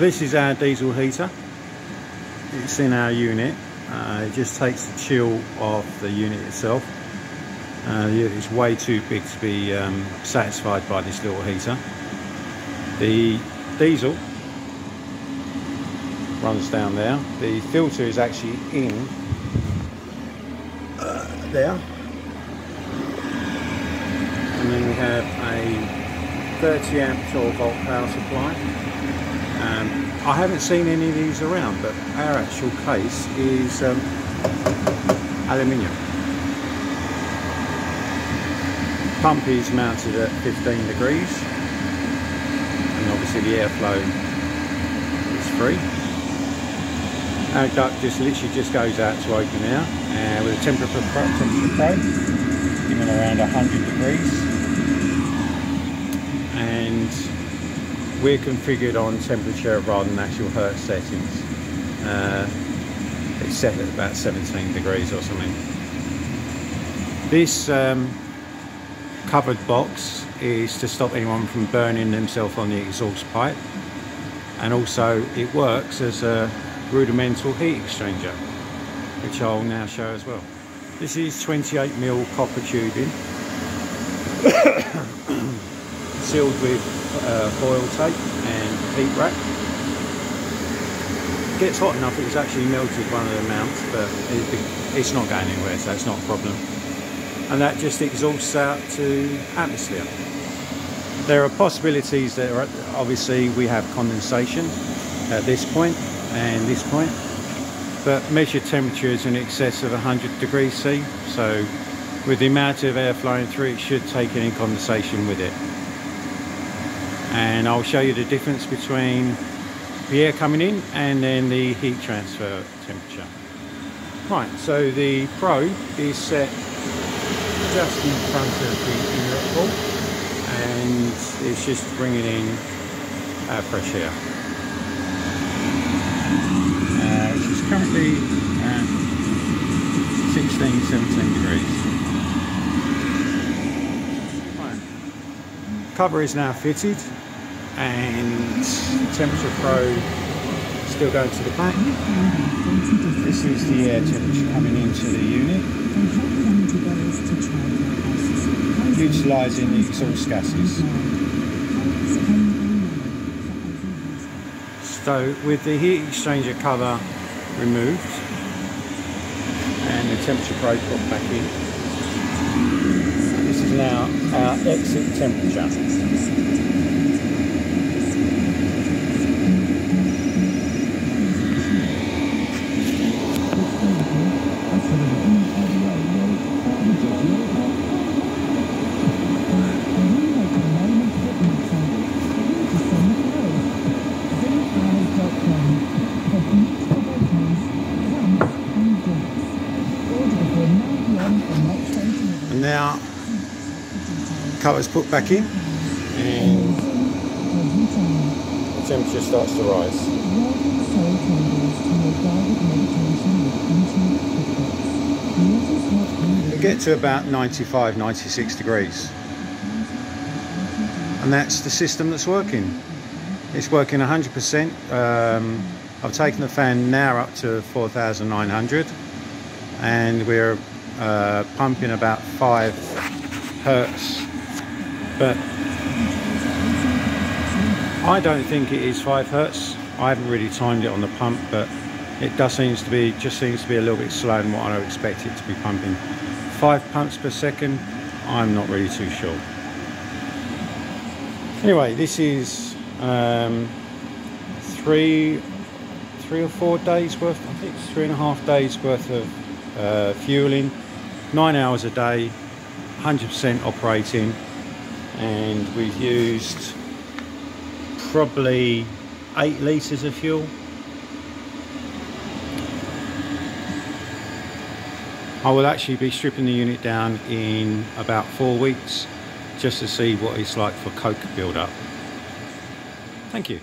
This is our diesel heater. It's in our unit. Uh, it just takes the chill off the unit itself. Uh, it's way too big to be um, satisfied by this little heater. The diesel runs down there. The filter is actually in uh, there. And then we have a 30 amp 12 volt power supply. Um, I haven't seen any of these around, but our actual case is um, aluminium. Pump is mounted at 15 degrees, and obviously the airflow is free. Our duct just literally just goes out to open air and with a temperature probe, temperature probe given around 100 degrees and we're configured on temperature rather than actual hertz settings. Uh, it's set at about 17 degrees or something. This um, covered box is to stop anyone from burning themselves on the exhaust pipe and also it works as a rudimental heat exchanger, which I'll now show as well. This is 28mm copper tubing, sealed with uh, foil tape and heat wrap. It gets hot enough, it's actually melted one of the mounts, but it, it's not going anywhere, so it's not a problem. And that just exhausts out to atmosphere. There are possibilities that are, obviously we have condensation at this point and this point but measured temperatures in excess of 100 degrees C so with the amount of air flowing through it should take any condensation with it and I'll show you the difference between the air coming in and then the heat transfer temperature right so the probe is set just in front of the inlet wall and it's just bringing in our fresh air uh, It's currently at 16, 17 degrees. Cover is now fitted and temperature probe still going to the back. This is the air temperature coming into the unit. Utilising the exhaust gases. So with the heat exchanger cover removed and the temperature probe put back in. This is now our exit temperature. now cover's put back in and the temperature starts to rise. We get to about 95, 96 degrees and that's the system that's working. It's working 100%. Um, I've taken the fan now up to 4,900 and we're uh, pumping about 5 hertz but I don't think it is 5 hertz. I haven't really timed it on the pump but it does seems to be just seems to be a little bit slower than what I expect it to be pumping. 5 pumps per second I'm not really too sure. Anyway this is um, three three or four days worth I think it's three and a half days worth of uh, fueling. Nine hours a day 100% operating and we've used probably eight litres of fuel. I will actually be stripping the unit down in about four weeks just to see what it's like for coke build up thank you